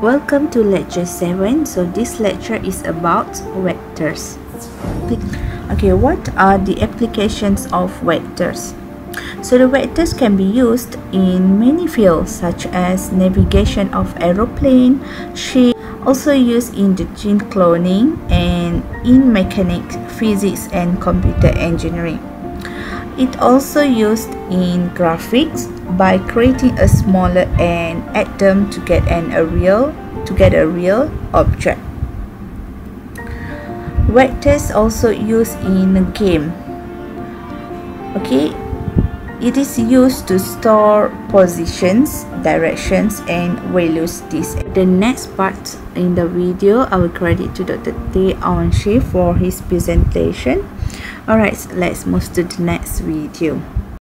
Welcome to lecture 7. So this lecture is about vectors. Okay, what are the applications of vectors? So the vectors can be used in many fields such as navigation of aeroplane, ship, also used in the gene cloning and in mechanics, physics and computer engineering. It also used in graphics by creating a smaller an atom to get an a real to get a real object. Vectors also used in a game. Okay, it is used to store positions, directions and values. This the next part in the video I will credit to Dr. Tay Awan for his presentation. Alright, let's move to the next video.